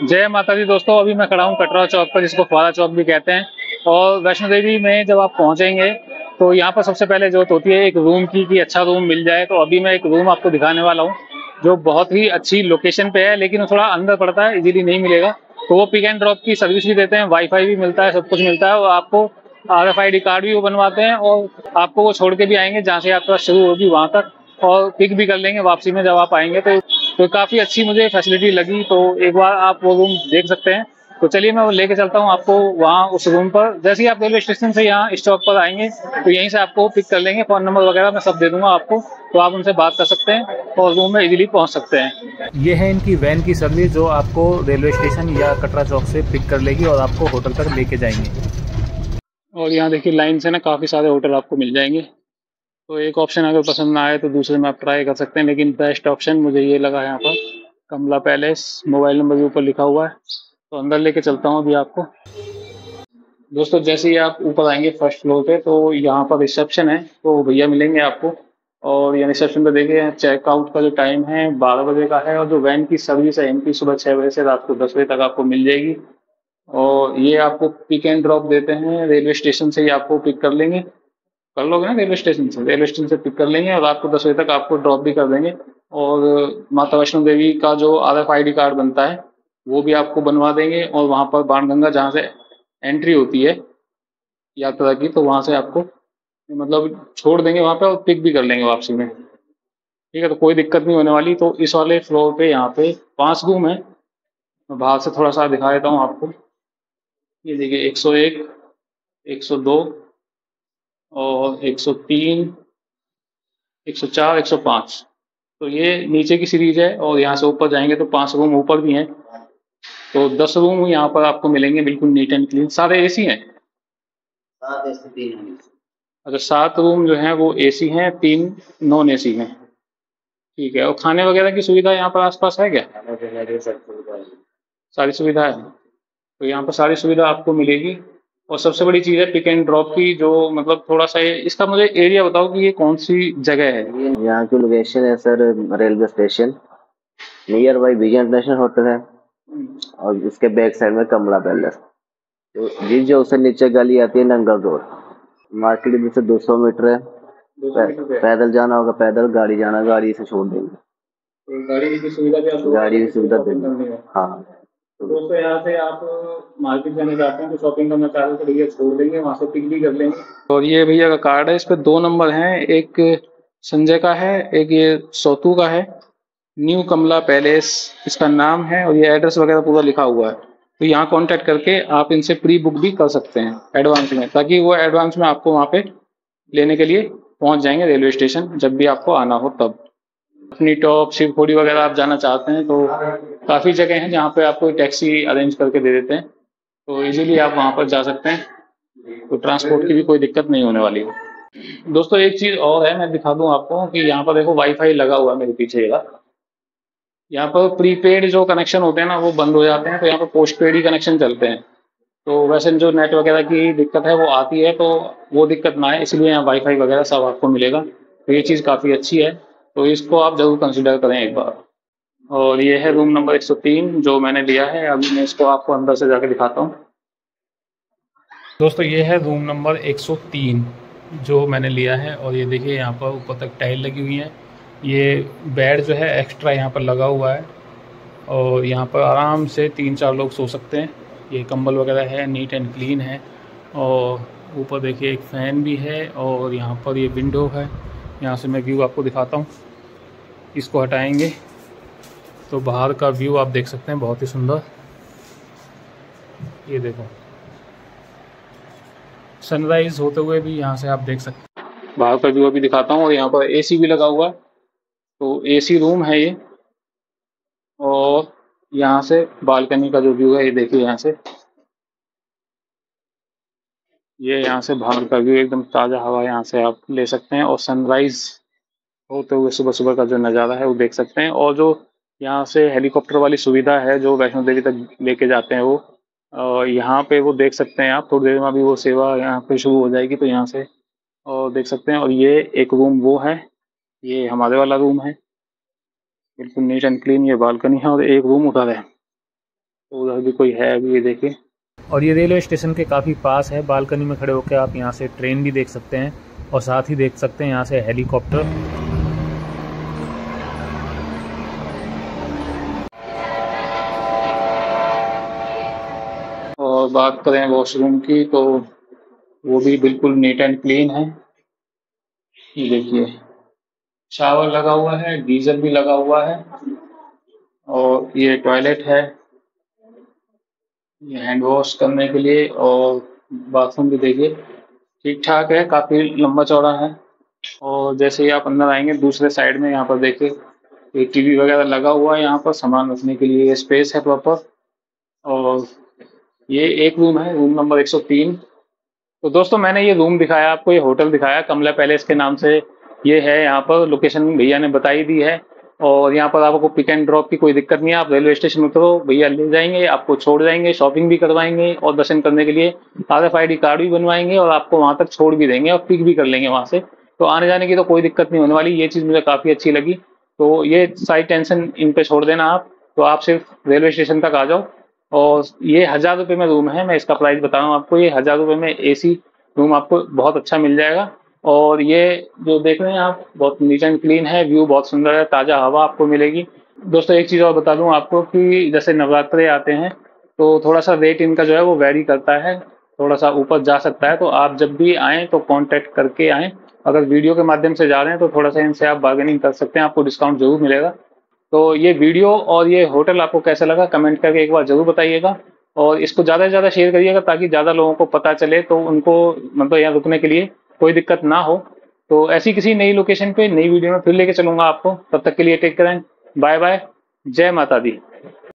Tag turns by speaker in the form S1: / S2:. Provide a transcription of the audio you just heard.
S1: जय माता दी दोस्तों, अभी मैं खड़ा हूँ कटरा चौक पर, जिसको फुवारा चौक भी कहते हैं। और वैष्णो देवी में जब आप पहुँचेंगे तो यहाँ पर सबसे पहले ज़रूरत होती है, एक रूम की कि अच्छा रूम मिल जाए। तो अभी मैं एक रूम आपको दिखाने वाला हूँ, जो बहुत ही अच्छी लोकेशन पे है, लेकिन थोड़ा अंदर पड़ता है इजीली नहीं मिलेगा। तो वो पिक एंड ड्रॉप की सर्विस भी देते हैं वाईफाई भी मिलता है, सब कुछ मिलता है, और आपको R F I D card भी वो बनवाते हैं, और आपको वो छोड़ के भी आएँगे, जहाँ से यात्रा शुरू होगी वहाँ तक। और पिक भी कर लेंगे वापसी में जब आप आएँगे तो तो काफ़ी अच्छी मुझे फैसिलिटी लगी तो एक बार आप वो रूम देख सकते हैं। तो चलिए मैं वो लेके चलता हूँ आपको वहाँ उस रूम पर। जैसे ही आप रेलवे स्टेशन से यहाँ स्टॉप पर आएँगे तो यहीं से आपको पिक कर लेंगे। फ़ोन नंबर वगैरह मैं सब दे दूँगा आपको तो आप उनसे बात कर सकते हैं और रूम में इजीली पहुँच सकते हैं।
S2: ये है इनकी वैन की सर्विस जो आपको रेलवे स्टेशन या कटरा चौक से पिक कर लेगी और आपको होटल तक लेके जाएँगे।
S1: और यहाँ देखिए लाइन से ना काफ़ी सारे होटल आपको मिल जाएँगे। तो एक ऑप्शन अगर पसंद ना आए तो दूसरे में आप ट्राई कर सकते हैं, लेकिन बेस्ट ऑप्शन मुझे ये लगा यहाँ पर, कमला पैलेस मोबाइल नंबर भी ऊपर लिखा हुआ है। तो अंदर लेके चलता हूँ अभी आपको। दोस्तों, जैसे ही आप ऊपर आएँगे फ़र्स्ट फ्लोर पे तो यहाँ पर रिसेप्शन है तो भैया मिलेंगे आपको। और यहाँ रिसेप्शन पे देखिए चेकआउट का जो टाइम है, बारह बजे का है, और जो वैन की सर्विस है इनकी सुबह छः बजे से रात को दस बजे तक आपको मिल जाएगी। और ये आपको पिक एंड ड्रॉप देते हैं, रेलवे स्टेशन से ही आपको पिक कर लेंगे। कर लोगे ना रेलवे स्टेशन से। रेलवे स्टेशन से पिक कर लेंगे और रात को दस बजे तक आपको ड्रॉप भी कर देंगे। और माता वैष्णो देवी का जो R F I D card बनता है वो भी आपको बनवा देंगे और वहाँ पर बाणगंगा जहाँ से एंट्री होती है यात्रा की तो वहाँ से आपको मतलब छोड़ देंगे वहाँ पे और पिक भी कर लेंगे वापसी में। ठीक है तो कोई दिक्कत नहीं होने वाली। तो इस वाले फ्लोर पे यहाँ पे पाँच रूम है। मैं बाहर से थोड़ा सा दिखा देता हूँ आपको। ये देखिए 101, 102 और 103, 104, 105 तो ये नीचे की सीरीज़ है और यहाँ से ऊपर जाएँगे तो पाँच रूम ऊपर भी हैं। तो दस रूम यहाँ पर आपको मिलेंगे बिल्कुल नीट एंड क्लीन। सारे एसी हैं?
S3: सात एसी तीन हैं
S1: अच्छा सात रूम जो है वो एसी हैं तीन नॉन एसी हैं। ठीक है और खाने वगैरह की सुविधा यहाँ पर आसपास है क्या? सारी सुविधा है। तो यहाँ पर सारी सुविधा आपको मिलेगी। और सबसे बड़ी चीज़ है पिक एंड ड्रॉप की जो मतलब थोड़ा सा इसका मुझे एरिया बताओ कि ये कौन सी जगह है?
S3: यहाँ की लोकेशन है sir railway station near by Vijay international hotel है. और इसके बैक साइड में कमला पैलेस तो जिस जो उससे नीचे गली आती है नंगल रोड. मार्केट में से 200 मीटर है. पैदल जाना होगा पैदल गाड़ी जाना गाड़ी से छोड़ देंगे।
S1: गाड़ी की सुविधा भी
S3: गाड़ी की सुविधा देंगे।
S1: है। तो दोस्तों, यहाँ से आप मार्केट जाने जाते हैं तो शॉपिंग करना चाहते हो तो भैया छोड़ देंगे, वहाँ से पिक भी कर लेंगे। और ये भैया का कार्ड है, इस पे दो नंबर हैं, एक संजय का है, एक ये सोतू का है। न्यू कमला पैलेस, इसका नाम है और ये एड्रेस वगैरह पूरा लिखा हुआ है। तो यहाँ कांटेक्ट करके आप इनसे प्री बुक भी कर सकते हैं एडवांस में, ताकि वो एडवांस में आपको वहाँ पे लेने के लिए पहुँच जाएँगे रेलवे स्टेशन जब भी आपको आना हो तब। अपनी टॉप शिवखोड़ी वगैरह आप जाना चाहते हैं तो काफ़ी जगह हैं जहाँ पे आपको टैक्सी अरेंज करके दे देते हैं। तो इजीली आप वहाँ पर जा सकते हैं। तो ट्रांसपोर्ट की भी कोई दिक्कत नहीं होने वाली है। दोस्तों, एक चीज़ और है, मैं दिखा दूँ आपको कि यहाँ पर देखो वाईफाई लगा हुआ है मेरे पीछे का यहाँ पर प्रीपेड जो कनेक्शन होते हैं ना, वो बंद हो जाते हैं तो यहाँ पर पोस्ट पेड ही कनेक्शन चलते हैं। तो वैसे जो नेट वगैरह की दिक्कत है, वो आती है तो वो दिक्कत ना आए, इसलिए यहाँ वाईफाई वगैरह सब आपको मिलेगा। तो ये चीज़ काफ़ी अच्छी है। तो इसको आप ज़रूर कंसिडर करें एक बार। और ये है रूम नंबर 103 जो मैंने लिया है। अभी मैं इसको आपको अंदर से जाके दिखाता हूँ।
S2: दोस्तों, ये है रूम नंबर 103 जो मैंने लिया है। और ये देखिए, यहाँ पर ऊपर तक टाइल लगी हुई है। ये बेड जो है एक्स्ट्रा यहाँ पर लगा हुआ है। और यहाँ पर आराम से तीन चार लोग सो सकते हैं। ये कंबल वगैरह है, नीट एंड क्लीन है। और ऊपर देखिए, एक फ़ैन भी है। और यहाँ पर ये विंडो है। यहाँ से मैं व्यू आपको दिखाता हूँ। इसको हटाएँगे। तो बाहर का व्यू आप देख सकते हैं, बहुत ही सुंदर। ये देखो। सनराइज होते हुए भी यहाँ से आप देख सकते हैं।
S1: बाहर का व्यू अभी दिखाता हूँ और यहाँ पर एसी भी लगा हुआ है। तो एसी रूम है ये। और यहाँ से बालकनी का जो व्यू है, ये देखिए यहाँ से। ये यहाँ से बाहर का व्यू एकदम ताज़ा हवा यहाँ से आप ले सकते हैं और सनराइज होते हुए सुबह सुबह का जो नज़ारा है वो देख सकते हैं और जो यहाँ से हेलीकॉप्टर वाली सुविधा है जो वैष्णो देवी तक लेके जाते हैं वो यहाँ पे वो देख सकते हैं आप, थोड़ी देर में अभी वो सेवा यहाँ पे शुरू हो जाएगी तो यहाँ से और देख सकते हैं और ये एक रूम वो है, ये हमारे वाला रूम है। बिल्कुल नीट एंड क्लीन ये बालकनी है और एक रूम उधर है तो उधर भी कोई है अभी ये देखिए।
S2: और ये रेलवे स्टेशन के काफ़ी पास है। बालकनी में खड़े होकर आप यहाँ से ट्रेन भी देख सकते हैं और साथ ही देख सकते हैं यहाँ से हेलीकॉप्टर।
S1: और बात करें वॉशरूम की तो वो भी बिल्कुल नीट एंड क्लीन है। ये देखिए शावर लगा हुआ है, गीजर भी लगा हुआ है और ये टॉयलेट है। हैंड वॉश करने के लिए और बाथरूम भी देखिए। ठीक ठाक है, काफ़ी लंबा चौड़ा है। और जैसे ही आप अंदर आएँगे, दूसरे साइड में यहाँ पर देखिए, ये टीवी वगैरह लगा हुआ है यहाँ पर सामान रखने के लिए स्पेस है प्रॉपर और ये एक रूम है रूम नंबर 103 तो दोस्तों, मैंने ये रूम दिखाया, आपको ये होटल दिखाया, कमला पैलेस के नाम से ये है यहाँ पर लोकेशन भैया ने बताई दी है। और यहाँ पर आपको पिक एंड ड्रॉप की कोई दिक्कत नहीं है। आप रेलवे स्टेशन उतरो, भैया ले जाएँगे, आपको छोड़ जाएँगे शॉपिंग भी करवाएँगे और दर्शन करने के लिए R F I D card भी बनवाएँगे और आपको वहाँ तक छोड़ भी देंगे और पिक भी कर लेंगे वहाँ से। तो आने जाने की तो कोई दिक्कत नहीं होने वाली। ये चीज़ मुझे काफ़ी अच्छी लगी। तो ये सारी टेंशन इन पर छोड़ देना आप। तो आप सिर्फ़ रेलवे स्टेशन तक आ जाओ। और ये हज़ार रुपये में रूम है। मैं इसका प्राइस बता रहा हूँ आपको। ये हज़ार रुपये में एसी रूम आपको बहुत अच्छा मिल जाएगा। और ये जो देख रहे हैं आप, बहुत नीट एंड क्लीन है, व्यू बहुत सुंदर है, ताज़ा हवा आपको मिलेगी। दोस्तों, एक चीज़ और बता दूँ आपको कि जैसे नवरात्रे आते हैं तो थोड़ा सा रेट इनका जो है वो वेरी करता है थोड़ा सा ऊपर जा सकता है तो आप जब भी आएँ तो कॉन्टेक्ट करके आएँ। अगर वीडियो के माध्यम से जा रहे हैं तो थोड़ा सा इनसे आप बार्गेनिंग कर सकते हैं, आपको डिस्काउंट ज़रूर मिलेगा। तो ये वीडियो और ये होटल आपको कैसा लगा कमेंट करके एक बार ज़रूर बताइएगा। और इसको ज़्यादा से ज़्यादा शेयर करिएगा, ताकि ज़्यादा लोगों को पता चले तो उनको मतलब यहाँ रुकने के लिए कोई दिक्कत ना हो। तो ऐसी किसी नई लोकेशन पे नई वीडियो में फिर लेके चलूँगा आपको। तब तक के लिए टेक करें बाय बाय जय माता दी।